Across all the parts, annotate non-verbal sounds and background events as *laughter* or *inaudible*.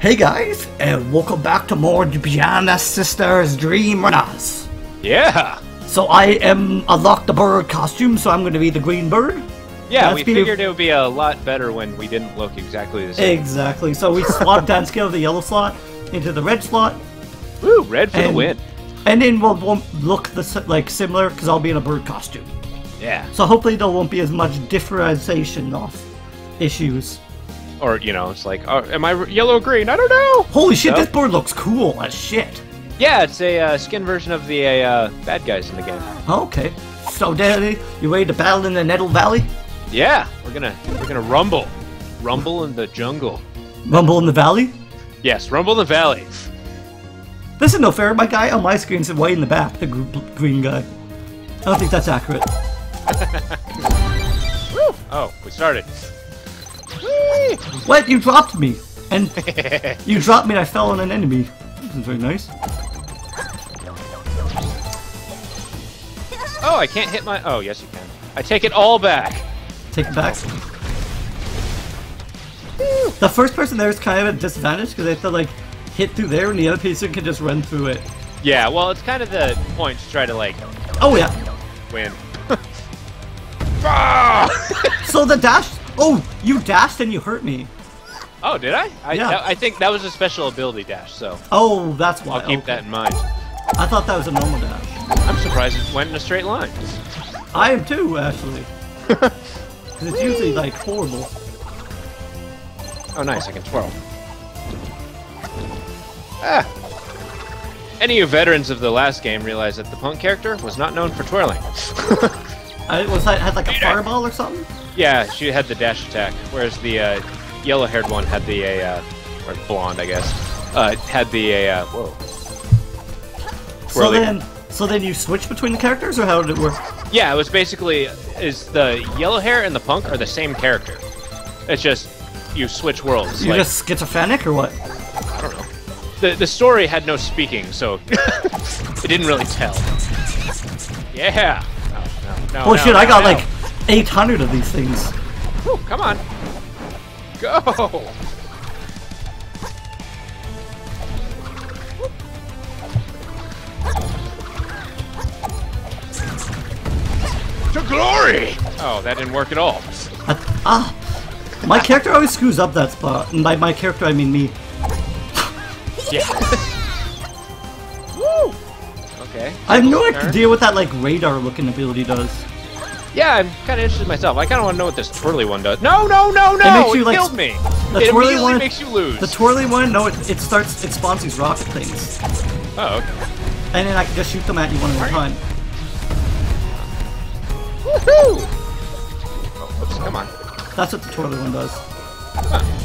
Hey guys, and welcome back to more Giana Sisters Dream Runners. Yeah. So I am a unlocked the bird costume, so I'm going to be the green bird. Yeah, That's we figured it would be a lot better when we didn't look exactly the same. Exactly. So we swapped *laughs* down scale the yellow slot into the red slot, Woo, red for the and win. and then we'll won't look the like similar because I'll be in a bird costume. Yeah. So hopefully there won't be as much differentiation of issues. Or, you know, it's like, oh, am I yellow or green? I don't know. Holy shit, No. this board looks cool as shit. Yeah, it's a uh, skin version of the uh, bad guys in the game. Okay. So Daddy, you ready to battle in the Nettle Valley? Yeah, we're gonna we're gonna rumble, rumble in the jungle. Rumble in the Valley? Yes, rumble in the valley. This is no fair. My guy on my screen is way in the back, the gr- green guy. I don't think that's accurate. *laughs* Oh, we started. What? You dropped me! And you dropped me and I fell on an enemy. This is very nice. Oh, I can't hit my. Oh, yes, you can. I take it all back. Take it back. The first person there is kind of at a disadvantage because they have to like hit through there and the other person can just run through it. Yeah, well, it's kind of the point to try to like Oh yeah. win. *laughs* *laughs* Ah! So the dash. Oh, you dashed and you hurt me. oh, did I? I, Yeah. that- I think that was a special ability dash, so Oh, that's why. I'll keep okay. that in mind. I thought that was a normal dash. I'm surprised it went in a straight line. I am too, actually. *laughs* it's usually like horrible. Oh, nice, I can twirl. Ah! Any of you veterans of the last game realize that the punk character was not known for twirling. *laughs* I was that had like a fireball or something. Yeah, she had the dash attack, whereas the uh, yellow-haired one had the uh, or blonde, I guess, uh, had the uh, whoa. So then, so then you switch between the characters, or how did it work? Yeah, it was basically is the yellow hair and the punk are the same character. It's just you switch worlds. You're like, just schizophrenic, or what? I don't know. The the story had no speaking, so *laughs* it didn't really tell. Yeah. No, no, no, Oh no, shit! I got like 800 of these things. Whew, come on. Go. To glory! Oh, that didn't work at all. I, ah, my character always screws up that spot, and by my character I mean me. *laughs* Yeah. Woo! Okay. I have no Turn. idea what that like radar-looking ability does. Yeah, I'm kind of interested myself. I kind of want to know what this twirly one does. No, no, no, no! makes you, like, killed me. the it twirly one- makes you lose. The twirly one, no, it, it starts, it spawns these rocket things, oh, okay. and then I can just shoot them at you one at a time. Woohoo! Oh, oops, come on. That's what the twirly one does.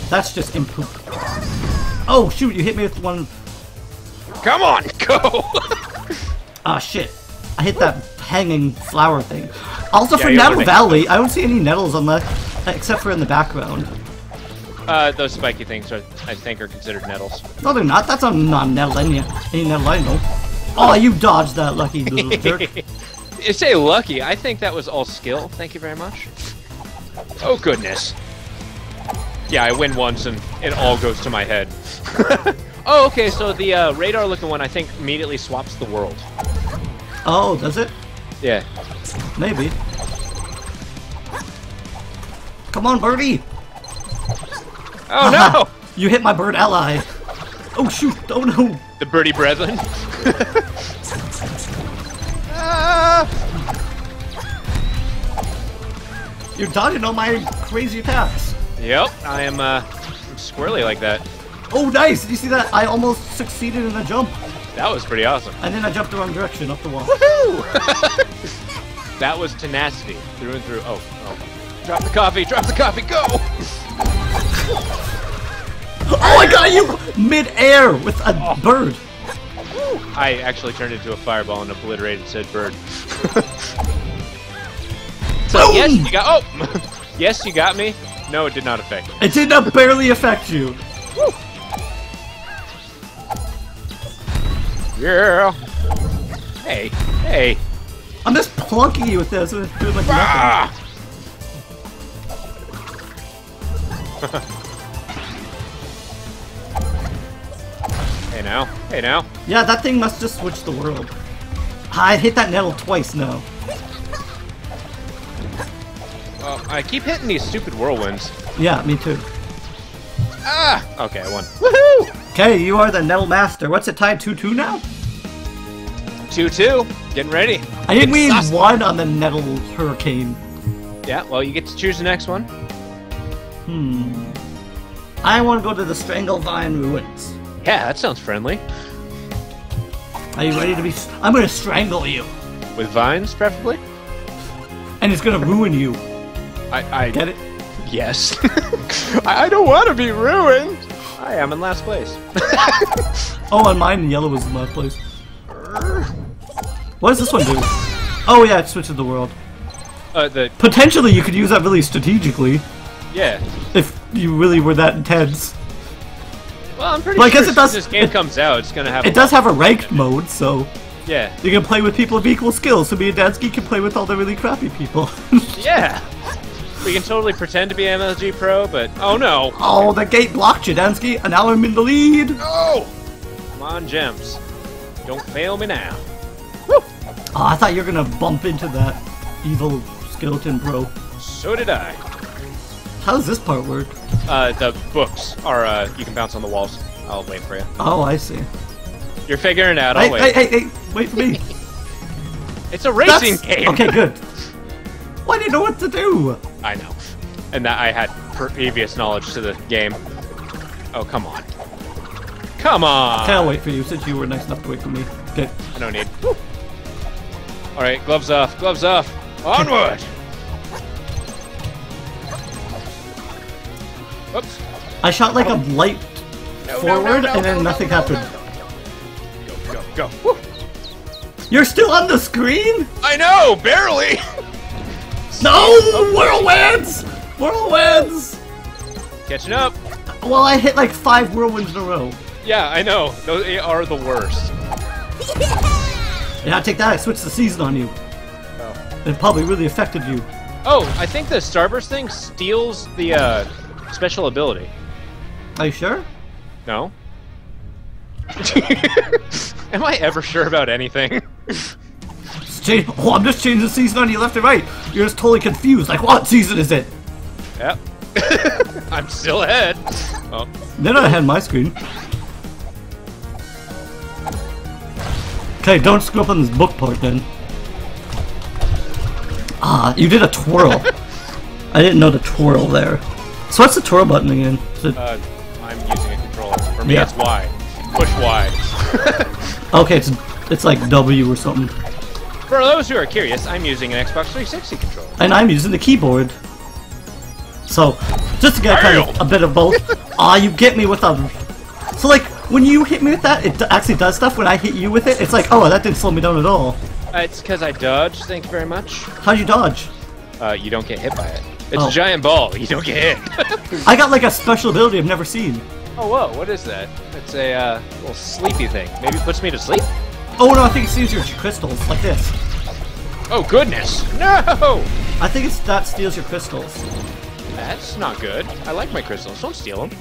That's just impoop. Oh shoot! You hit me with one. Come on, *laughs* go! Ah shit! I hit that hanging flower thing. Also Yeah, for Nettle Valley, I don't see any nettles on the, except for in the background. uh, those spiky things are, I think, are considered nettles. No, they're not. That's a not nettle any any nettle I know. Oh, you dodged that, lucky little *laughs* jerk. You say lucky. I think that was all skill. Thank you very much. Oh goodness. Yeah, I win once and it all goes to my head. *laughs* oh, okay. So the uh, radar-looking one, I think, immediately swaps the world. Oh, does it? Yeah. Maybe. Come on, birdie! Oh no! You hit my bird ally. Oh shoot! Oh no! the birdie brethren. ah! *laughs* You're dodging all my crazy attacks. Yep, I am uh, squirrely like that. Oh, nice! Did you see that? I almost succeeded in the jump, That was pretty awesome. and then I jumped the wrong direction up the wall. *laughs* That was tenacity through and through. Oh, oh. Drop the coffee, drop the coffee, go! Oh, I got you mid-air with a Oh. bird. I actually turned into a fireball and obliterated said bird. so yes, you got. Oh, *laughs* yes, you got me. No, it did not affect me. It did not barely affect you. Yeah. Hey, hey. I'm just plunking you with this. Doing like nothing. *laughs* Ah! now. Hey now. Yeah, that thing must just switch the world. I hit that nettle twice now. Oh, I keep hitting these stupid whirlwinds. Yeah, me too. Ah! Okay, I won. Woohoo! Okay, you are the nettle master. What's it tied 2-2 now? 2-2. Getting ready. I think we Exhausted. won on the nettle hurricane. Yeah, well, you get to choose the next one. Hmm. I want to go to the Stranglevine Ruins. Yeah, that sounds friendly. Are you ready to be... I'm going to strangle you. With vines, preferably. And it's going to ruin you. I, I Get it? Yes. *laughs* I I don't want to be ruined. I am in last place. *laughs* Oh, and mine in yellow was in last place. What does this one do? Oh yeah, it switches the world. Uh, the Potentially you could use that really strategically, yeah. if you really were that intense. Well, I'm pretty Well, I sure guess it does- this game it- comes out, it's gonna have. It does have a ranked mode, so Yeah. you can play with people of equal skills, so me and Danski can play with all the really crappy people. *laughs* Yeah. We can totally pretend to be MLG Pro, but oh no. oh, the gate blocked you, Danski, and now I'm in the lead! Oh! Come on, gems. Don't fail me now. Oh, I thought you were gonna bump into that evil skeleton bro. So did I. How does this part work? Uh, the books are, uh, you can bounce on the walls. I'll wait for you. Oh, I see. You're figuring it out, I'll Hey, wait. hey, hey, hey, wait for me. *laughs* It's a racing That's- game! Okay, good. *laughs* Why do you know what to do? I know. And that I had previous knowledge to the game. Oh, come on. Come on! Okay, I'll wait for you since you were nice enough to wait for me. Okay. I don't need. Alright, gloves off, gloves off. Onward! Oops. I shot like a light No, no, forward no, no, and then no, nothing no, no, happened. Go, go, go. Woo. You're still on the screen? I know, barely! No! Whirlwinds! Whirlwinds! Catching up. Well, I hit like five whirlwinds in a row. Yeah, I know. Those are the worst. *laughs* Yeah, take that. I switched the season on you. Oh. It probably really affected you. Oh, I think the Starburst thing steals the uh, special ability. Are you sure? No? *laughs* Am I ever sure about anything? Just change- oh, I'm just changing the season on you left and right. You're just totally confused. Like, what season is it? yep. *laughs* I'm still ahead. Oh, Then I had my screen. Okay, don't screw up on this book part then. Ah, you did a twirl. *laughs* I didn't know the twirl there. So what's the twirl button again? Is it- uh, I'm using a controller. For me, Yeah. it's Y. Push Y. *laughs* okay, it's it's like W or something. For those who are curious, I'm using an Xbox 360 controller. And I'm using the keyboard. So, just to get kind of a bit of both. *laughs* Ah, you get me with a... So like, when you hit me with that, it actually does stuff. When I hit you with it, it's like, oh, that didn't slow me down at all. Uh, it's because I dodged, thank you very much. How'd you dodge? Uh, you don't get hit by it. It's Oh. a giant ball, you don't get hit. *laughs* I got like a special ability I've never seen. oh, whoa, what is that? It's a uh, little sleepy thing. Maybe it puts me to sleep? Oh no, I think it steals your crystals, like this. Oh, goodness! No! I think it's that steals your crystals. That's not good. I like my crystals, don't steal them.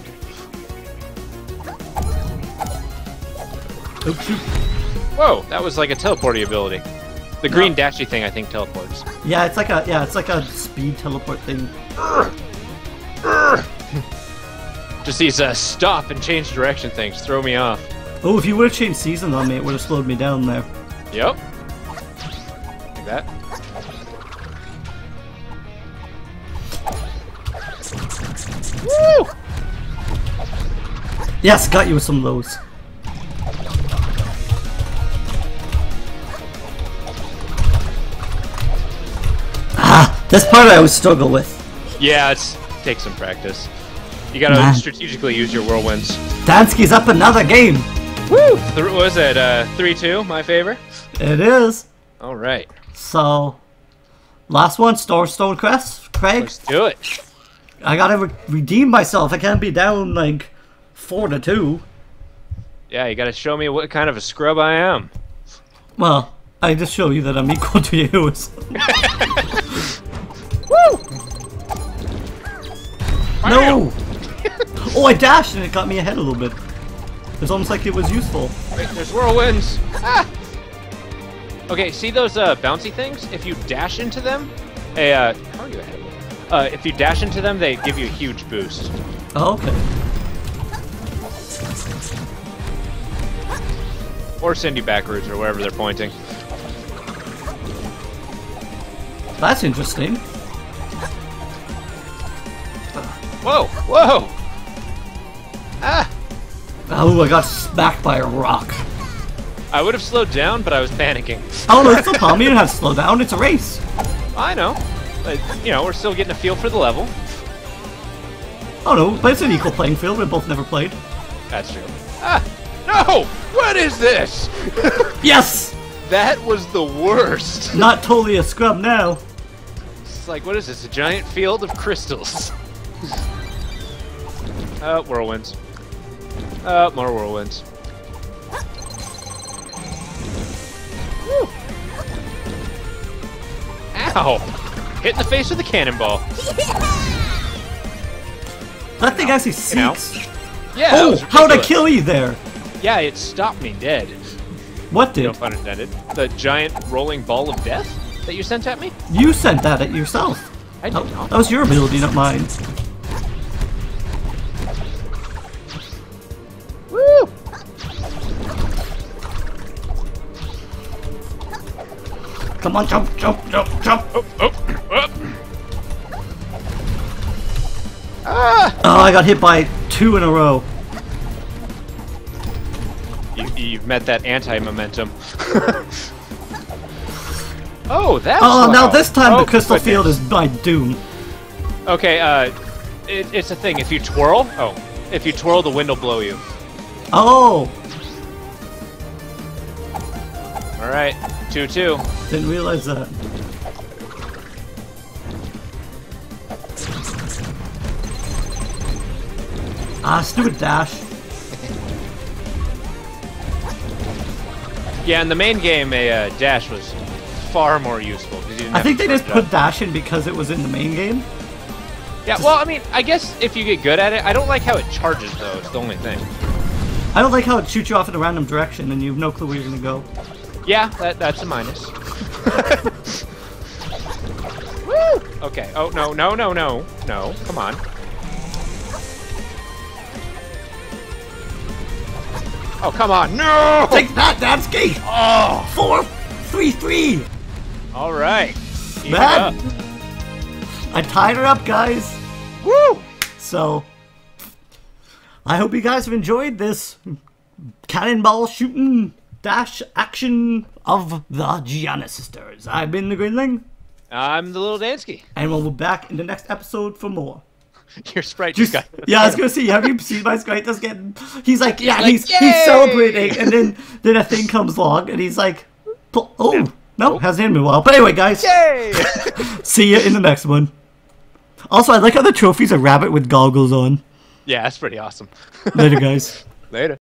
Whoa, that was like a teleporting ability. The green dashy thing, I think, teleports. Yeah, it's like a yeah, it's like a speed teleport thing. *laughs* Just these uh, stop and change direction things throw me off. Oh, if you would have changed season on me, it would have slowed me down there. Yep. Like that. Woo! Yes, got you with some of this part I always struggle with. Yeah, it's takes some practice. You gotta Man. strategically use your whirlwinds. Danski's up another game. Woo! Th- what was it? Uh, three two, my favor. It is. All right, So, last one, Starstone Crest. Craig, let's do it. I gotta re- redeem myself. I can't be down like four to two. Yeah, you gotta show me what kind of a scrub I am. Well, I just show you that I'm equal *laughs* to you. *laughs* no. *laughs* oh, I dashed and it got me ahead a little bit. It's almost like it was useful. Wait, there's whirlwinds. Ah! *laughs* Okay, see those uh, bouncy things? If you dash into them, a uh, how are you ahead? Uh, if you dash into them, they give you a huge boost. Oh, okay. Or send you backwards or wherever they're pointing. That's interesting. Whoa! Whoa! Ah! Oh, I got smacked by a rock. I would have slowed down, but I was panicking. Oh, no, it's *laughs* no problem. You don't have to slow down. It's a race. I know. But, you know, we're still getting a feel for the level. Oh, no, but it's an equal playing field. We both never played. That's true. Ah! No! What is this? *laughs* Yes! that was the worst. Not totally a scrub now. It's like, what is this? A giant field of crystals. *laughs* Uh, whirlwinds. Uh, more whirlwinds. Woo. Ow! Hit in the face with a cannonball. That thing actually seeks. Yeah. Oh, how did I kill you there? Yeah, it stopped me dead. What did? No pun intended. The giant rolling ball of death that you sent at me? You sent that at yourself. I did That, not. that was your ability, not mine. Come on, jump, jump, jump, jump. Oh, oh, oh. Ah! Oh, I got hit by two in a row. You, you've met that anti-momentum. *laughs* oh, that's Oh, now this time Oh, the crystal goodness. field is my doom. Okay, uh, it, it's a thing. If you twirl, oh, if you twirl, the wind will blow you. Oh, All right, two two. didn't realize that. Ah, stupid dash. Yeah, in the main game, a uh, dash was far more useful. I think they just put dash in because it was in the main game. Yeah, well, I mean, I guess if you get good at it, I don't like how it charges though. It's the only thing. I don't like how it shoots you off in a random direction and you have no clue where you're gonna go. Yeah, that, that's a minus. *laughs* Woo! Okay. Oh no no no no no! Come on. Oh come on! No! Take that, Danski! Oh! Four, three, three. All right. Keep Man. I tied her up, guys. Woo! So, I hope you guys have enjoyed this cannonball shooting dash action of the Giana sisters. I've been the GreenLing, I'm the little Danski. and we'll be back in the next episode for more. *laughs* Your sprite just got. Yeah, I was gonna see. Have you seen my sprite just getting? He's like, yeah, like, he's "Yay!" he's celebrating, and then then a thing comes along, and he's like, "Pull- oh no, oh. hasn't hit me well. But anyway, guys, *laughs* *laughs* see you in the next one. Also, I like how the trophy's a rabbit with goggles on. yeah, that's pretty awesome. Later, guys. Later.